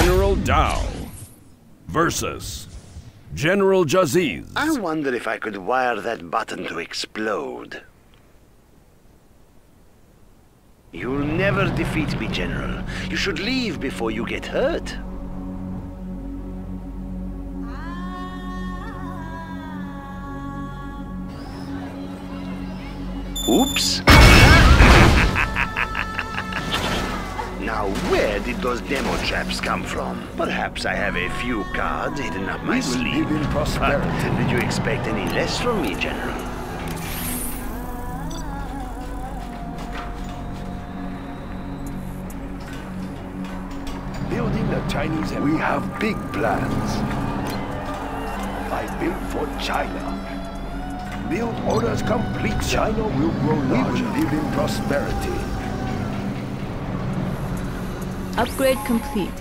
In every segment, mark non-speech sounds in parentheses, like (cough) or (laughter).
General Tao versus General Juhziz. I wonder if I could wire that button to explode. You'll never defeat me, General. You should leave before you get hurt. Oops. Now, where did those demo traps come from? Perhaps I have a few cards hidden up my We will sleeve. live in prosperity. But did you expect any less from me, General? Building the Chinese empire. We have big plans. I built for China. Build orders complete. China will grow larger. We will live in prosperity. Upgrade complete.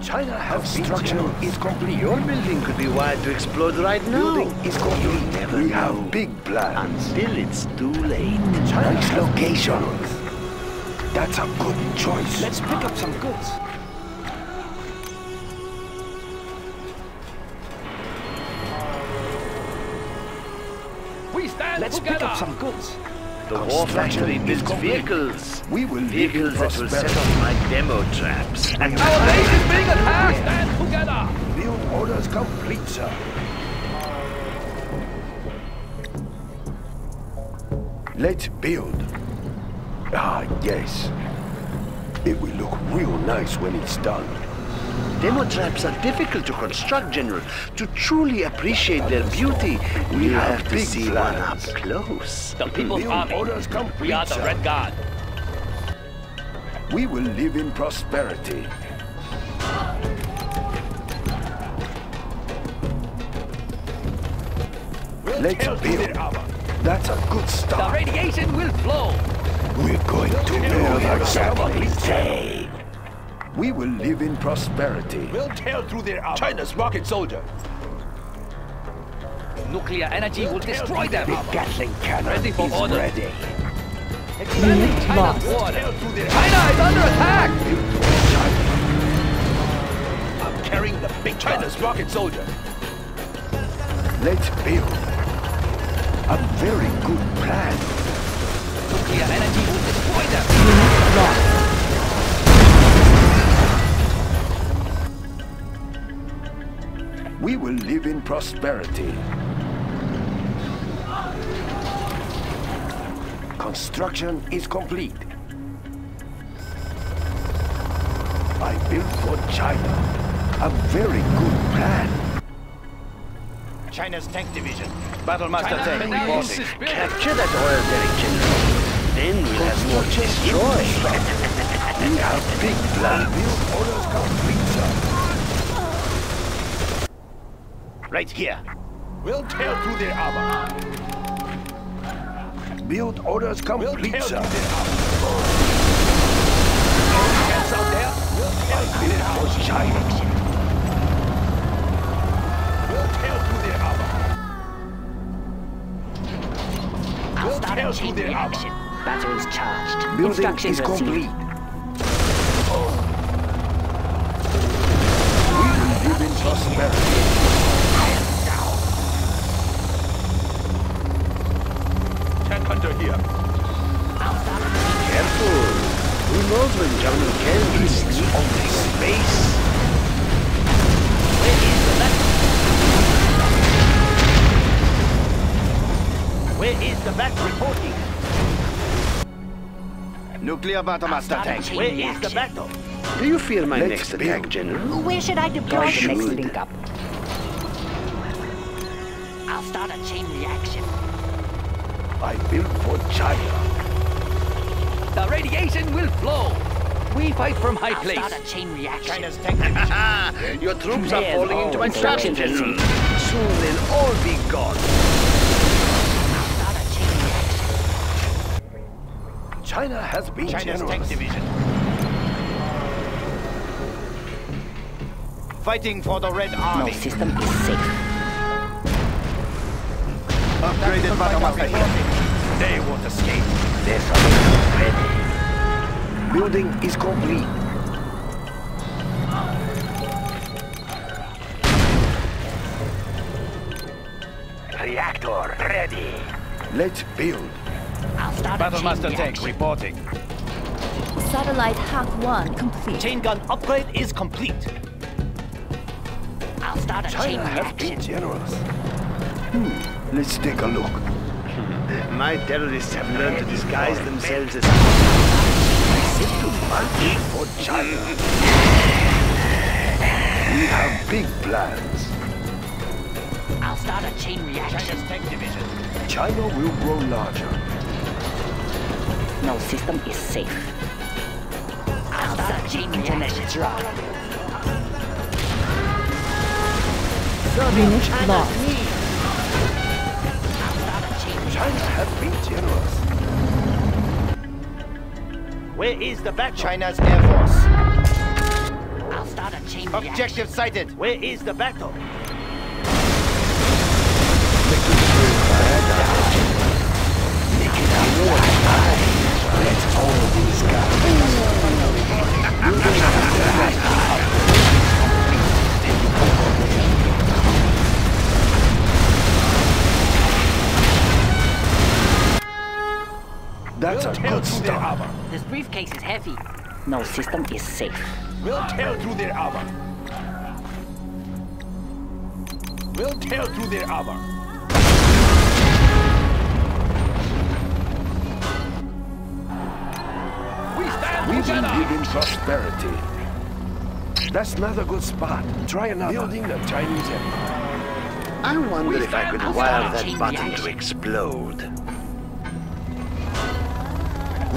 China has construction is complete. Your building could be wired to explode right now. building is complete. You'll never we know have big plans. until it's too late. Nice location. That's a good choice. Let's pick up some goods. We stand Let's together. pick up some goods. The war factory builds vehicles. We will Vehicles that will set off my demo traps. And Our base is being attacked. Stand together. Build orders complete, sir. Let's build. Ah, yes. It will look real nice when it's done. Demo traps are difficult to construct, General. To truly appreciate their beauty, we'll have to big see one up close. The People's Build Army. orders complete, We are the sir. Red Guard. We will live in prosperity. Let's build. That's a good start. The radiation will flow. We're going to build ourselves. We will live in prosperity. We'll tear through their armor. China's rocket soldier. Nuclear energy will destroy them. The Gatling cannon Ready for is order. ready. Expanding Unit China's lost. border. Through China is under attack. I'm carrying the big China's rocket soldier. Let's build. A very good plan. Nuclear energy will destroy them. Unit lost. We will live in prosperity. Construction is complete. I built for China. A very good plan. China's tank division. Battlemaster China tank Canal reporting. is building. Capture that oil derrick, Then we'll have more to destroy. (laughs) We have big plans. Build orders complete, sir. Right here. We'll tear through their armor. Build orders complete, We'll complete, tear sir. through their armor. Cats out there. We'll tear through their armor. For China. We'll tear through their armor. We'll tear through their armor. Batteries charged. Building Instructions is received. complete. We will live in prosperity. Who knows when General Kennedy sneaks into space? Where is the battle? Where is the battle reporting? Nuclear Battlemaster tank. Chain Where is the battle? Do you fear my Let's next attack, build. General? Where should I deploy I the next should. link up? I'll start a chain reaction. I built for China. The radiation will flow. We fight from high I'll place. start a chain reaction. China's tank division. (laughs) Ah, your troops are falling into my all trap, General. Soon they'll all be gone. I'll start a chain reaction. China has been China's generous. tank division. Fighting for the Red No Army. system is safe. Upgraded Battlemaster here. They won't escape. Their ready. Building is complete. Reactor ready. Let's build. Battlemaster tank reporting. Satellite hack one complete. Chain gun upgrade is complete. I'll start a China chain have been generous. Hmm, let's take a look. My terrorists have learned to disguise themselves as... I said to march For China. We have big plans. I'll start a chain reaction. China's tank division. China will grow larger. No system is safe. I'll start a chain reaction. Unit lost. China have been generous. Where is the battle? China's Air Force. I'll start a chain reaction. Objective sighted. Where is the battle? That's a Tear good through start. armor. This briefcase is heavy. No system is safe. We'll tear through their armor. We'll tear through their armor. We stand We will together. live in prosperity. That's not a good spot. Try another. Building the Chinese empire. I wonder if I could wire that button to reaction. explode.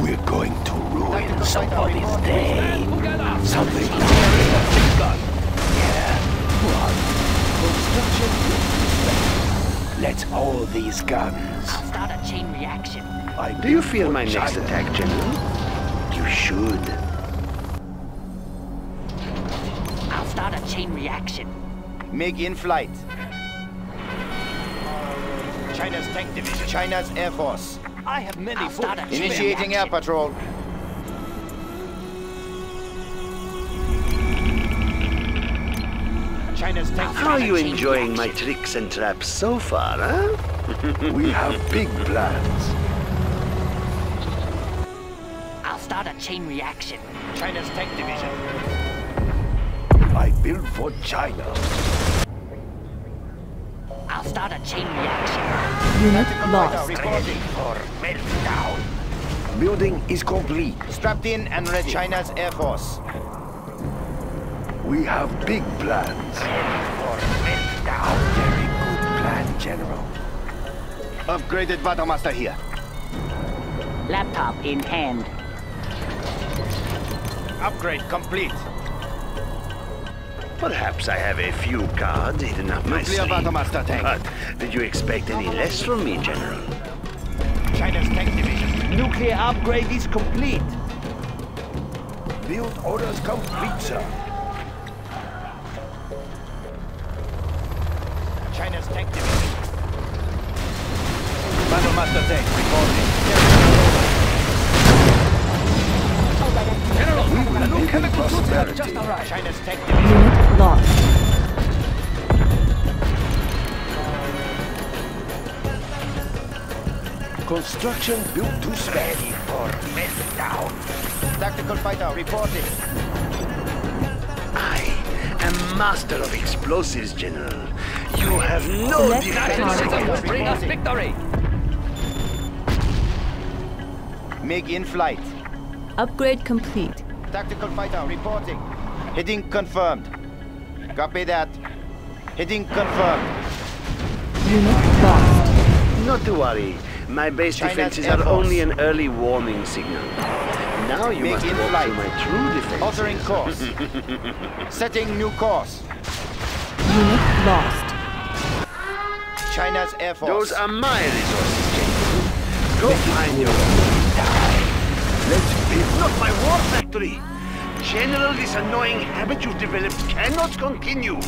We're going to ruin somebody's day. Together. Yeah. Let's hold these guns. I'll start a chain reaction. I Do you built feel my next attack, General? You should. I'll start a chain reaction. MiG in flight. China's tank division. China's Air Force. I have many I'll start a footmen. chain Initiating air patrol. China's How are you enjoying my tricks and traps so far, huh? (laughs) We have big plans. I'll start a chain reaction. China's tank division. I build for China. I'll start a chain reaction. Unit Fighter lost. reporting. Building is complete. Strapped in and ready. China's Air Force. We have big plans. A very good plan, General. Upgraded Battlemaster here. Laptop in hand. Upgrade complete. Perhaps I have a few cards hidden up my Nuclear sleeve. Battlemaster tank. But did you expect any less from me, General? China's tank division. Nuclear upgrade is complete. Build orders complete, sir. China's tank division. Battlemaster tank reporting. Unit lost. Construction built to spec. Ready for meltdown. Tactical fighter reporting. I am master of explosives, General. You have no Select defense. target. Bring us victory. MiG in flight. Upgrade complete. Tactical fighter reporting. Heading confirmed. Copy that. Heading confirmed. Unit lost. Not to worry. My base China's defenses are only an early warning signal. Now you Make must in walk flight. through my true defenses. Altering course. (laughs) Setting new course. Unit lost. China's Air Force. Those are my resources, General. Go find your own. Let's build. Not my war factory. General, this annoying habit you've developed cannot continue.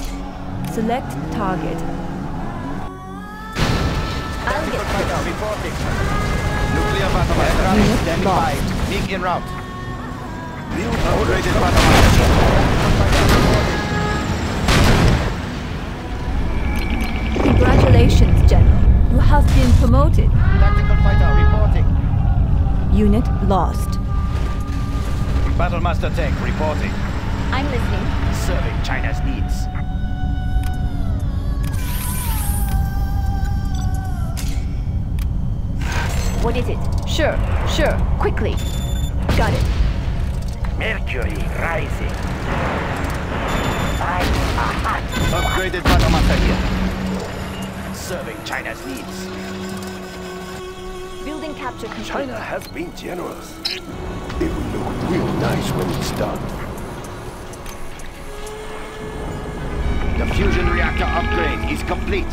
Select target. I'll get my Reporting. Nuclear battle aircraft. Big in route. Upgraded battle Congratulations, General. You have been promoted. Tactical fighter reporting. Unit lost. Battlemaster Tech reporting. I'm listening. Serving China's needs. What is it? Sure, sure. Quickly. Got it. Mercury rising. Upgraded Battlemaster here. Serving China's needs. Building capture complete. China has been generous. It will look real nice when it's done. The fusion reactor upgrade is complete.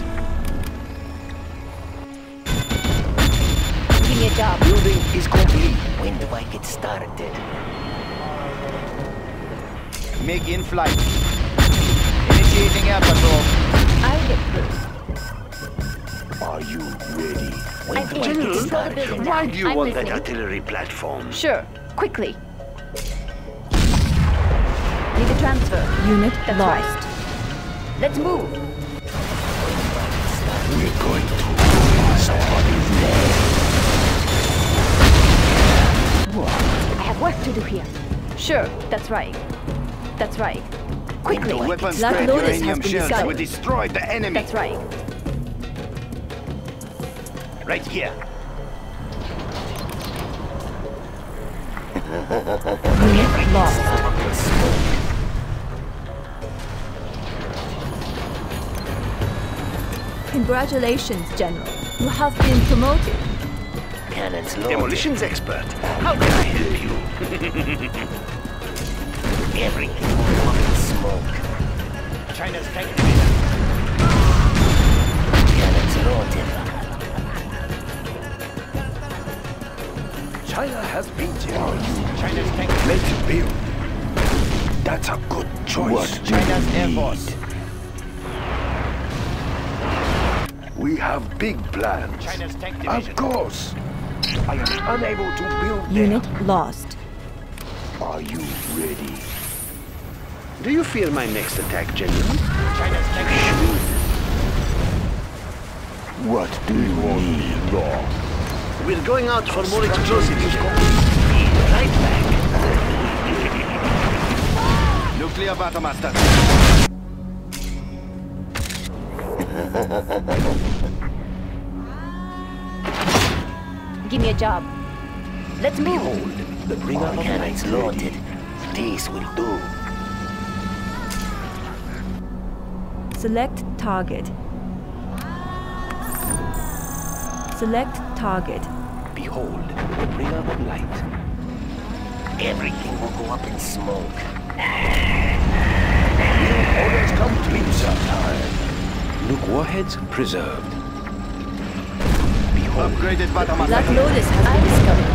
Give me a job. Building is complete. When do I get started? MiG in flight. Initiating air patrol. I'll get through. Are you ready? I'm. General, Control the building now. Why do you I'm want that artillery platform? Sure. Quickly. Need a transfer. Unit That's lost. Let's move. We're going to ruin somebody's life. I have work to do here. Sure, that's right. That's right. Quickly. Weapon Black spread Lotus has uranium been shells discovered. will destroy the enemy. That's right. Right here. Unit lost. Congratulations, General. You have been promoted. Cannons Demolitions expert. How can I help you? (laughs) Everything will in smoke. China's tank division. Cannons loaded. China has been generous. China's tank Let's build. That's a good choice. What China's Air Force. We have big plans. China's tank division. Of course. I am unable to build Unit them. lost. Are you ready? Do you fear my next attack, General? China's tank division. What do you want, Law? We're going out for more explosives. Be right back. Nuclear Battlemaster. Give me a job. Let's move. The bringer of cannons loaded. This will do. Select target. Select target. Behold, the bringer of light. Everything will go up in smoke. Orders complete sometime. Nuke warheads preserved. Upgraded Battlemaster. Black Lotus has been discovered.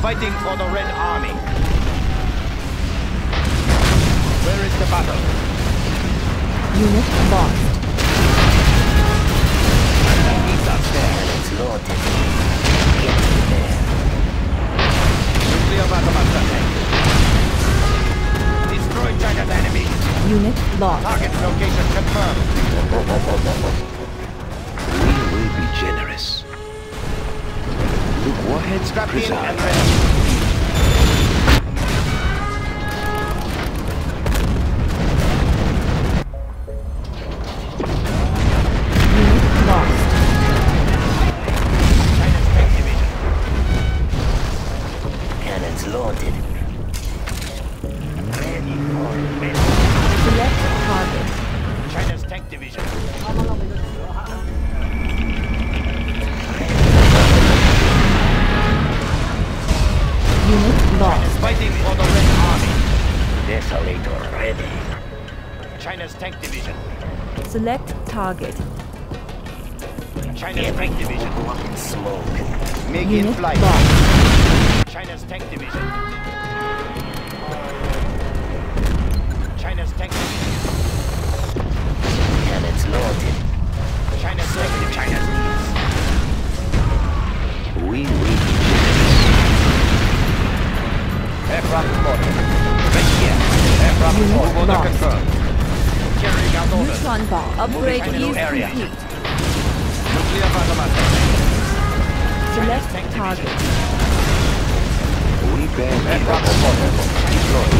Fighting for the Red Army. Where is the battle? Unit lost. Cannons loaded. Get there. Nuclear Battlemaster tank. Destroy China's enemies. Unit lost. Target location confirmed. We will be generous. Nuke warheads Strap in Desolator ready. China's tank division. Select target. China's tank division. will go in smoke. MiG in Unit flight. lost. China's tank division. China's tank division. Cannons loaded. China's tank division. China's needs. We will be Aircraft spotted. Unit. Order. Neutron bomb upgrade is complete. Nuclear Battlemaster. Select target. We bear Aircraft reported. Deployed.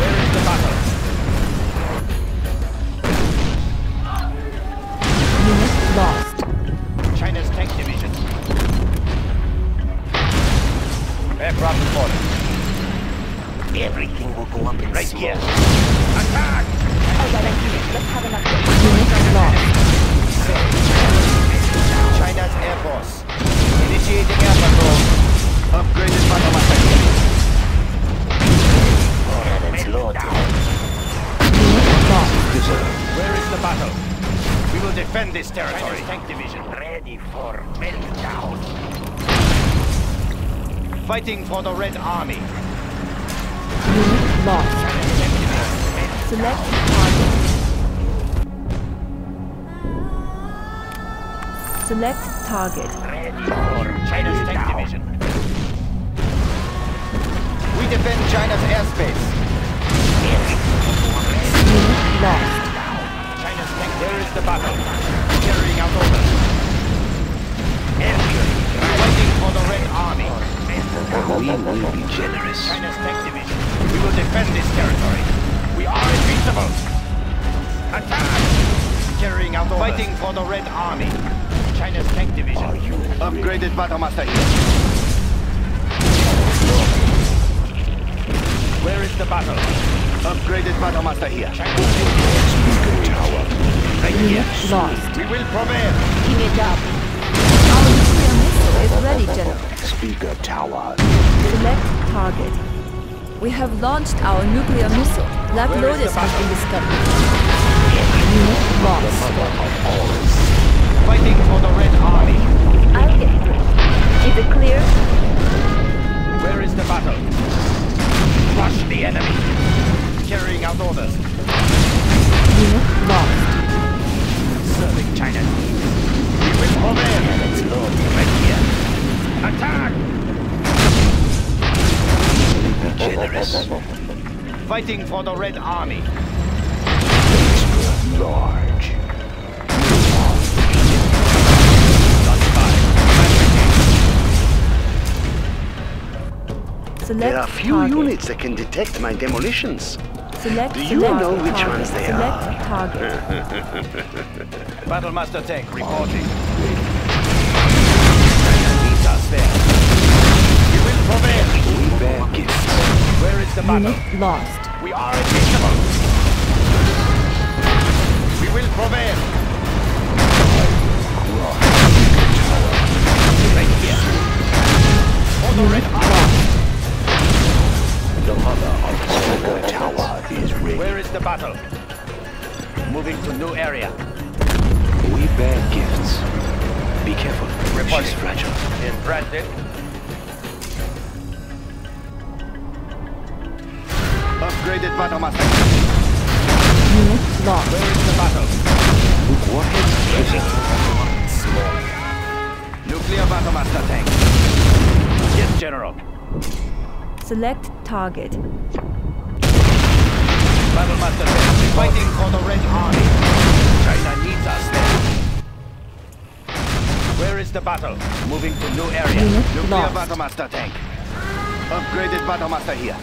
Where is the battle? Unit lost. China's tank division. Aircraft reported. Everything will go up in Right smoke. here. Attack! All right, I'm. Let's have an update. Unit lost. China's Air Force. Initiating air patrol. Upgraded battle master here. Cannons loaded. Unit lost. Where is the battle? We will defend this territory. China's tank division. Ready for meltdown. Fighting for the Red Army. Unit lost. Select target. Select target. Ready for China's tank division. We defend China's airspace. Unit lost. China's tank. Where is the battle? Carrying out orders. Fighting for the Red Army. We will be generous. China's tank division. We will defend this territory. We are invincible. Attack! Carrying out orders. Fighting for the Red Army. China's tank division. Are you Upgraded Battlemaster here. Where is the battle? Upgraded Battlemaster here. China's Speaker tower. right here. Unit lost. We will prevail. Give me a is ready, General. Speaker tower. Select target. We have launched our nuclear missile. Black Where is Lotus the has battle? been discovered. Unit lost. Fighting for the Red Army. Large. Select There are few target. units that can detect my demolitions. Select Do you select know which target. ones they Select are? target. (laughs) Battlemaster tank reporting. Leads us there. We will prevail. We bear gifts. Where is the battle? Unit lost. We are invincible. We will prevail. Right here. For the Red Unit The mother of Speaker tower is ready. Where is the battle? Moving to new area. We bear gifts. Be careful. Reporting. She's fragile. In transit. Upgraded Battlemaster. Unit lost. Where is the battle? Warheads present. Nuclear Battlemaster tank. Yes, General. Select target. Battlemaster tank. Fighting for the Red Army. China needs us there. Where is the battle? Moving to new area. Unit Nuclear lost. Battlemaster tank. Upgraded Battlemaster here.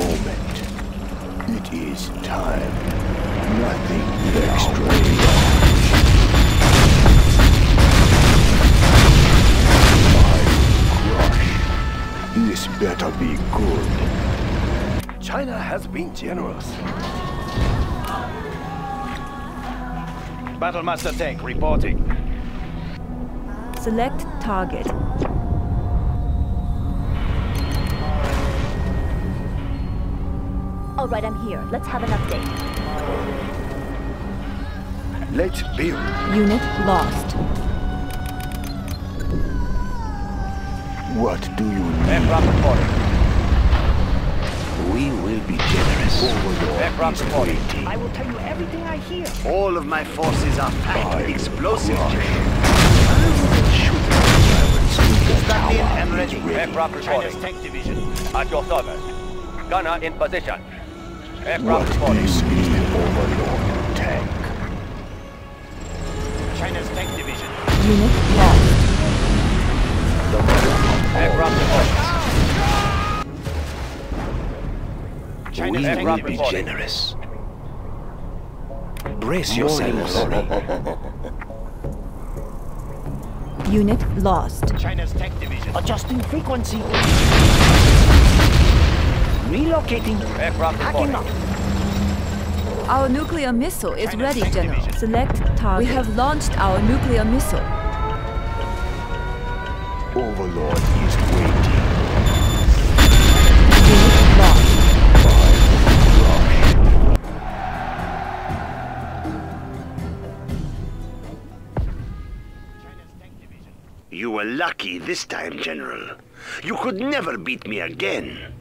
Moment. It is time. Nothing extra large. My crush. This better be good. China has been generous. Battlemaster tank reporting. Select target. All right, I'm here. Let's have an update. Let's build. Unit lost. What do you need? Aircraft reporting. We will be generous. Aircraft reporting. I will tell you everything I hear. All of my forces are packed with explosives. Stand in and ready. Aircraft reporting. China's tank division. At your service. Gunner in position. What Aircraft reporting. this is the Overlord tank. China's tank division. Unit lost. Aircraft deployment. China's we tank will be division. generous. Brace yourselves. Unit lost. China's tank division. Adjusting frequency. Relocating. Aircraft Hacking deployment. up. Our nuclear missile is China's ready, General. division. Select target. We have launched our nuclear missile. Overlord is waiting. Unit lost. You were lucky this time, General. You could never beat me again.